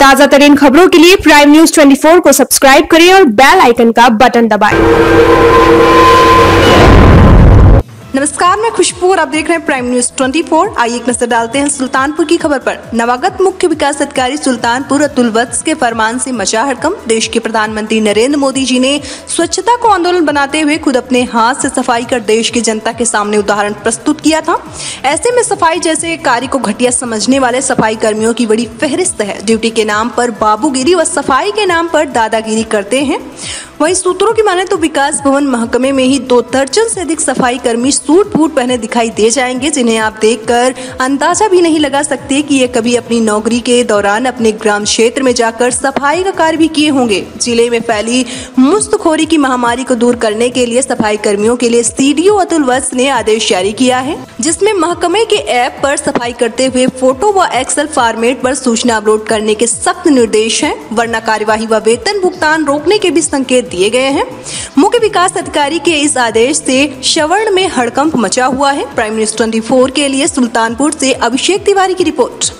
ताज़ा तरीन खबरों के लिए प्राइम न्यूज़ 24 को सब्सक्राइब करें और बेल आइकन का बटन दबाएँ। नमस्कार, मैं खुशबू और आप देख रहे हैं प्राइम न्यूज़ 24 आइए एक नज़र डालते हैं सुल्तानपुर की खबर पर। नवागत मुख्य विकास अधिकारी सुल्तानपुर अतुल वत्स के फरमान से मचा हड़कम देश के प्रधानमंत्री नरेंद्र मोदी जी ने स्वच्छता को आंदोलन बनाते हुए खुद अपने हाथ से सफ़ाई कर देश की जनता के सामने उदाहरण प्रस्तुत किया था। ऐसे में सफ़ाई जैसे कार्य को घटिया समझने वाले सफ़ाई कर्मियों की बड़ी फहरिस्त है। ड्यूटी के नाम पर बाबूगिरी व सफ़ाई के नाम पर दादागिरी करते हैं। वहीं सूत्रों की माने तो विकास भवन महकमे में ही दो दर्जन से अधिक सफ़ाई कर्मी सूट बूट पहने दिखाई दे जाएँगे, जिन्हें आप देखकर अंदाज़ा भी नहीं लगा सकते कि ये कभी अपनी नौकरी के दौरान अपने ग्राम क्षेत्र में जाकर सफ़ाई का कार्य भी किए होंगे। ज़िले में फैली मुस्तखोरी की महामारी को दूर करने के लिए सफ़ाई कर्मियों के लिए सीडीओ अतुल वत्स ने आदेश जारी किया है, जिसमें महकमे के ऐप पर सफ़ाई करते हुए फ़ोटो व एक्सेल फॉर्मेट पर सूचना अपलोड करने के सख्त निर्देश हैं। वरना कार्यवाही व वेतन भुगतान रोकने के भी संकेत दिए गए हैं। मुख्य विकास अधिकारी के इस आदेश से शवर्ण में हड़कंप मचा हुआ है। प्राइम मिनिस्टर 24 के लिए सुल्तानपुर से अभिषेक तिवारी की रिपोर्ट।